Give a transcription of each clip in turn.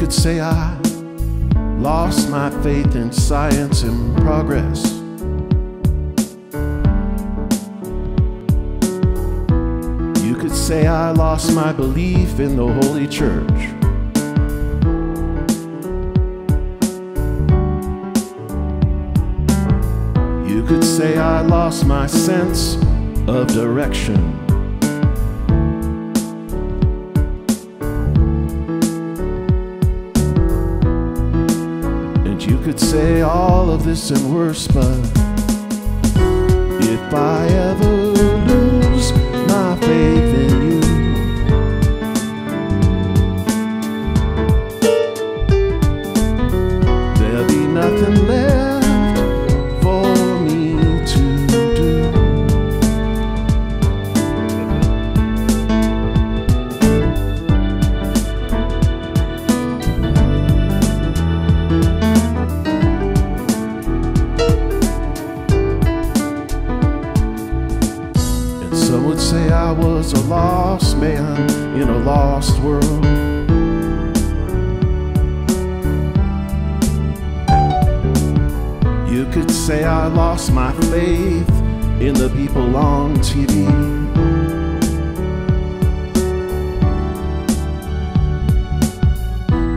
could say I lost my faith in science and progress. You could say I lost my belief in the Holy Church. You could say I lost my sense of direction. Could say all of this and worse, but a lost man in a lost world. You could say I lost my faith in the people on TV.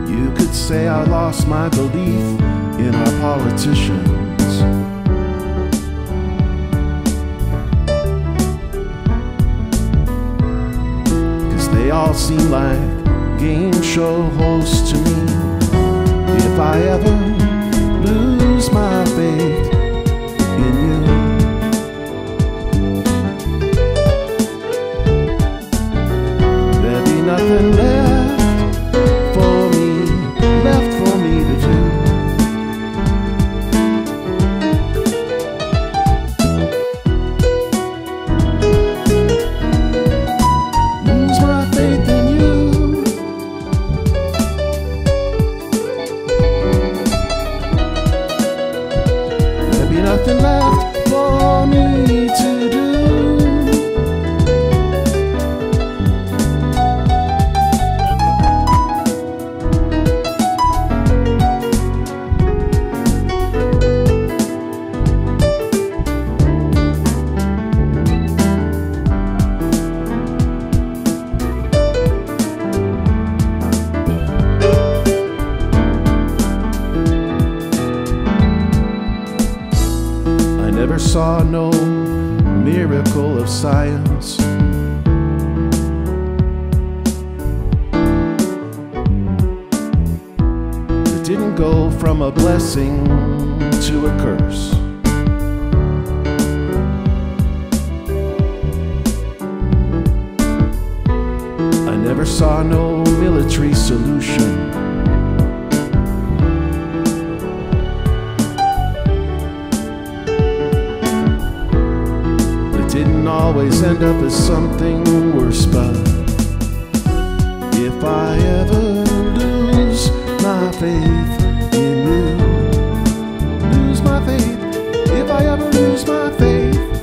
You could say I lost my belief in our politicians. All seem like game show hosts to me. If I ever lose my faith be nothing left for me to never saw no miracle of science. It didn't go from a blessing to a curse. I never saw no military solution. always end up as something worse, but if I ever lose my faith in you, lose my faith, if I ever lose my faith.